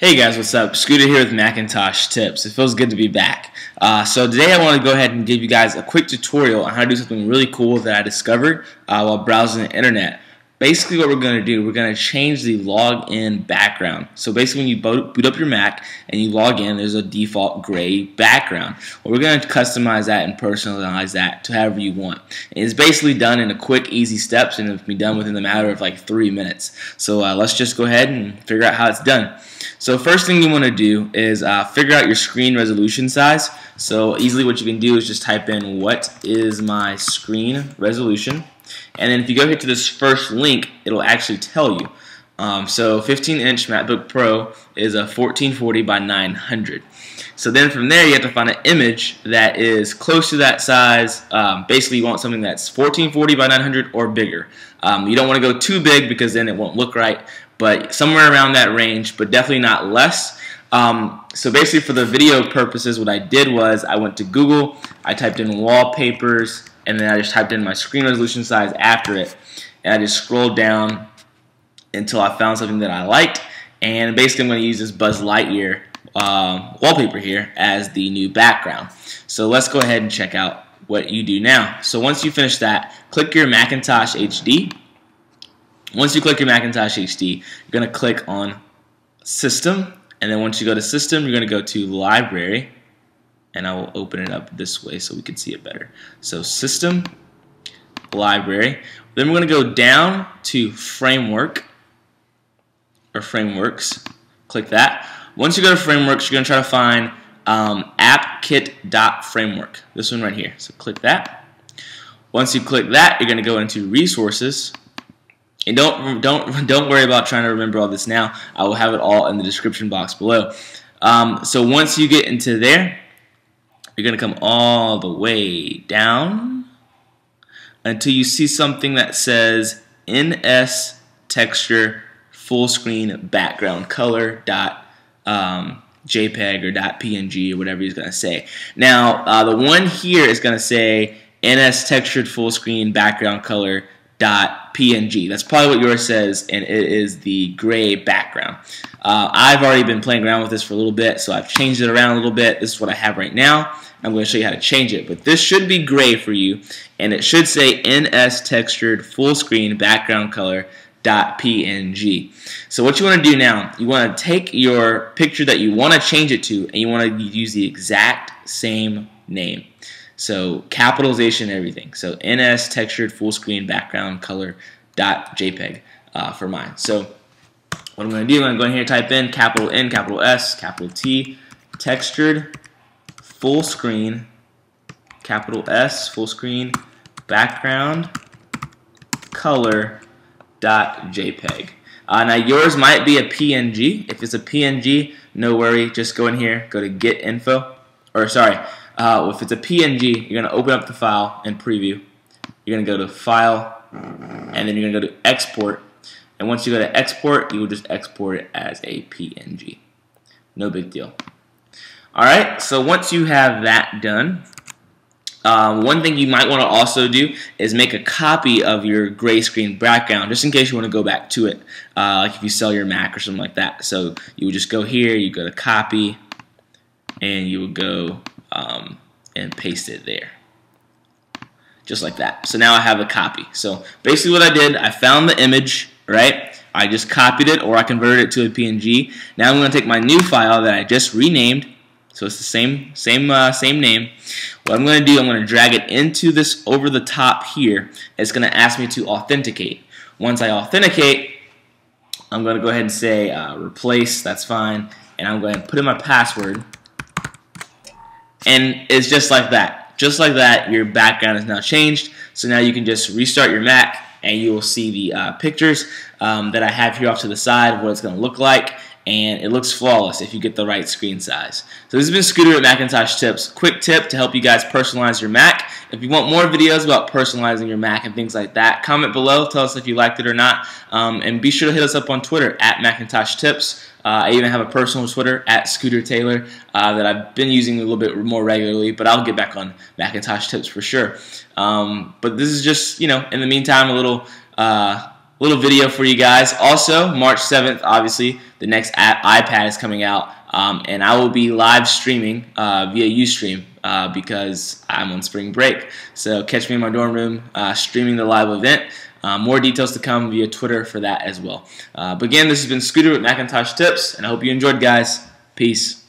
Hey guys, what's up? Scooter here with Macintosh Tips. It feels good to be back. Uh, so today I want to go ahead and give you guys a quick tutorial on how to do something really cool that I discovered uh, while browsing the internet. Basically what we're going to do, we're going to change the login background. So basically when you boot up your Mac and you log in, there's a default gray background. Well, we're going to customize that and personalize that to however you want. And it's basically done in a quick, easy steps and it can be done within the matter of like three minutes. So uh, let's just go ahead and figure out how it's done. So first thing you want to do is uh, figure out your screen resolution size. So easily what you can do is just type in what is my screen resolution and then if you go here to this first link, it'll actually tell you. Um, so 15-inch MacBook Pro is a 1440 by 900. So then from there, you have to find an image that is close to that size. Um, basically, you want something that's 1440 by 900 or bigger. Um, you don't want to go too big because then it won't look right, but somewhere around that range, but definitely not less. Um, so basically, for the video purposes, what I did was I went to Google, I typed in wallpapers, and then I just typed in my screen resolution size after it. And I just scrolled down until I found something that I liked. And basically I'm going to use this Buzz Lightyear uh, wallpaper here as the new background. So let's go ahead and check out what you do now. So once you finish that click your Macintosh HD once you click your Macintosh HD you're going to click on system. And then once you go to system you're going to go to library and I will open it up this way so we can see it better. So system, library. Then we're going to go down to framework or frameworks. Click that. Once you go to frameworks, you're going to try to find um, appkit.framework. This one right here. So click that. Once you click that, you're going to go into resources. And don't don't don't worry about trying to remember all this now. I will have it all in the description box below. Um, so once you get into there, you're going to come all the way down until you see something that says NS texture full screen background color dot um, JPEG or dot PNG or whatever he's going to say. Now, uh, the one here is going to say NS textured full screen background color dot PNG. That's probably what yours says, and it is the gray background. Uh, I've already been playing around with this for a little bit, so I've changed it around a little bit. This is what I have right now. I'm going to show you how to change it. But this should be gray for you, and it should say NS textured full screen background color dot .png. So what you want to do now, you want to take your picture that you want to change it to, and you want to use the exact same name. So capitalization everything. So NS textured full screen background color dot .jpeg uh, for mine. So what I'm going to do, I'm going to go in here type in capital N, capital S, capital T, textured full screen, capital S, full screen, background, color, dot JPEG. Uh, now yours might be a PNG. If it's a PNG, no worry. Just go in here, go to Get Info, or sorry, uh, if it's a PNG, you're gonna open up the file and preview. You're gonna go to File, and then you're gonna go to Export. And once you go to Export, you will just export it as a PNG. No big deal. Alright, so once you have that done, um, one thing you might want to also do is make a copy of your gray screen background just in case you want to go back to it uh, like if you sell your Mac or something like that so you would just go here you go to copy and you would go um, and paste it there just like that so now I have a copy so basically what I did I found the image right I just copied it or I converted it to a PNG now I'm going to take my new file that I just renamed so it's the same same uh, same name. What I'm going to do, I'm going to drag it into this over the top here. It's going to ask me to authenticate. Once I authenticate, I'm going to go ahead and say uh, replace. That's fine. And I'm going to put in my password. And it's just like that. Just like that, your background is now changed. So now you can just restart your Mac and you will see the uh, pictures um, that I have here off to the side of what it's going to look like and it looks flawless if you get the right screen size. So this has been Scooter at Macintosh Tips. Quick tip to help you guys personalize your Mac. If you want more videos about personalizing your Mac and things like that, comment below. Tell us if you liked it or not. Um, and be sure to hit us up on Twitter at Macintosh Tips. Uh, I even have a personal Twitter at Scooter Taylor uh, that I've been using a little bit more regularly, but I'll get back on Macintosh Tips for sure. Um, but this is just, you know, in the meantime, a little uh, little video for you guys. Also, March 7th, obviously, the next iPad is coming out, um, and I will be live streaming uh, via UStream uh, because I'm on spring break. So catch me in my dorm room uh, streaming the live event. Uh, more details to come via Twitter for that as well. Uh, but again, this has been Scooter with Macintosh Tips, and I hope you enjoyed, guys. Peace.